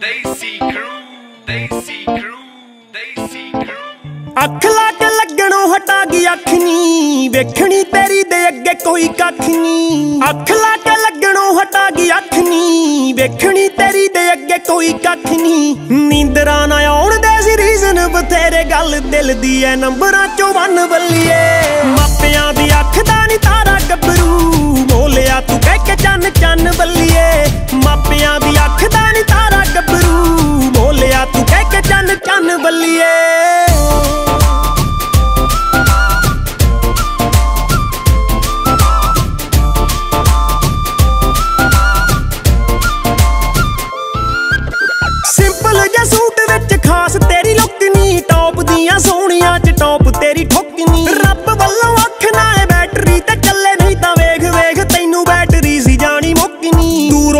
Daisy Crew, Daisy Crew, Daisy Crew. ਅੱਖ ਲਾ ਲੱਗਣੋਂ ਹਟਾ ਗਈ ਅੱਖ ਨੀ ਵੇਖਣੀ ਤੇਰੀ ਦੇ ਅੱਗੇ ਕੋਈ ਕੱਖ ਨੀ। ਅੱਖ ਲਾ ਕੇ ਲੱਗਣੋਂ ਹਟਾ ਗਈ ਅੱਖ ਨੀ ਵੇਖਣੀ ਤੇਰੀ ਦੇ ਅੱਗੇ ਕੋਈ ਕੱਖ ਨੀ। ਨੀਂਦਰਾਂ ਨਾ ਆਉਣ ਦੇ ਸੀ ਰੀਜ਼ਨ ਬਥੇਰੇ ਗੱਲ ਦਿਲ ਦੀ ਐ ਨੰਬਰਾਂ ਚੋਂ ਵੰਨ ਬੱਲੀਏ। ਮਾਪਿਆਂ ਦੀ ਅੱਖ ਦਾ ਨੀ ਤਾਰਾ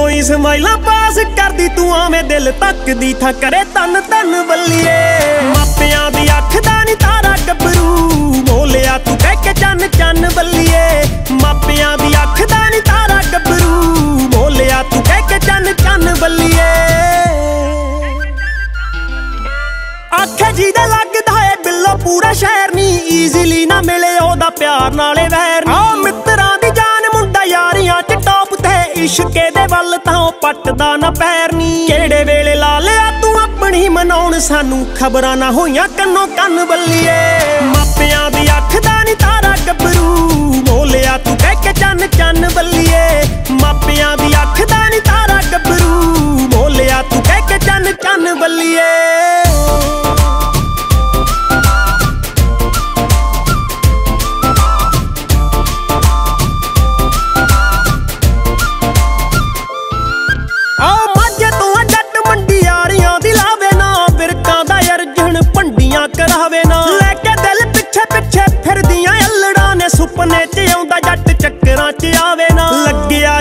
ਨੀ ਦੂਰੋਂ ਪਾਸ ਕਰਦੀ, ਤੂੰ ਆਵੇਂ ਦਿਲ ਤੱਕਦੀ, ਥਾ ਕਰੇ ਤਨ ਤਨ ਬੱਲੀਏ ਮਾਪਿਆਂ ਦੀ ਅੱਖ ਦਾ ਨੀ ਤਾਰਾ ਗੱਭਰੂ, ਬੋਲਿਆ ਤੂੰ ਕਹਿ ਕੇ ਚੰਨ ਚੰਨ ਬੱਲੀਏ ਮਾਪਿਆਂ ਦੀ ਅੱਖ ਦਾ ਨੀ ਤਾਰਾ ਗੱਭਰੂ, ਬੋਲਿਆ ਤੂੰ ਕਹਿ ਕੇ ਚੰਨ ਚੰਨ ਬੱਲੀਏ ਆਖੇ ਜੀ ਦਾ ਲੱਗਦਾ ਏ ਬਿੱਲੋ, ਪੂਰਾ ਸ਼ਹਿਰ ਨਹੀਂ ਈਜ਼ੀਲੀ ਨਾ ਮਿਲੇ ਉਹਦਾ ਪਿਆਰ, ਨਾਲੇ ਵੈਰ ਨੀ। ਇਸ਼ਕੇ ਦੇ ਵੱਲ ਤਾਂ ਪੱਟਦਾ ਨਾ ਪੈਰ ਨੀ। ਕਿਹੜੇ ਵੇਲੇ ਲਾ ਲਿਆ ਤੂੰ ਆਪਣੀ ਮਨਾਉਣ? ਸਾਨੂੰ ਖਬਰਾਂ ਨਾ ਹੋਈਆਂ ਕੰਨੋ ਕੰਨ ਬੱਲੀਏ। ਮਾਪਿਆਂ ਦੀ ਅੱਖ ਦਾ ਨੀ ਤਾਰਾ ਗੱਭਰੂ। ਬੋਲਿਆ ਤੂੰ ਕਹਿ ਕੇ ਚੰਨ ਚੰਨ ਬੱਲੀਏ। ਮਾਪਿਆਂ ਦੀ ਅੱਖ ਦਾ ਨੀ ਤਾਰਾ ਗੱਭਰੂ। ਬੋਲਿਆ ਤੂੰ ਕਹਿ ਕੇ ਚੰਨ ਚੰਨ ਬੱਲੀਏ।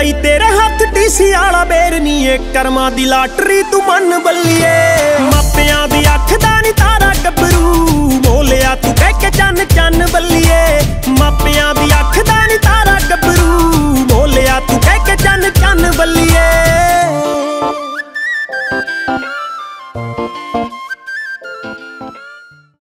ਬਈ ਤੇਰੇ ਹੱਥ ਟੀਸੀ ਵਾਲਾ ਬੇਰ ਕਰਮਾ ਦੀ ਲਾਟਰੀ ਤੂੰ ਮੰਨ ਬੱਲੀਏ। ਮਾਪਿਆਂ ਦੀ ਅੱਖ ਦਾ ਨਹੀਂ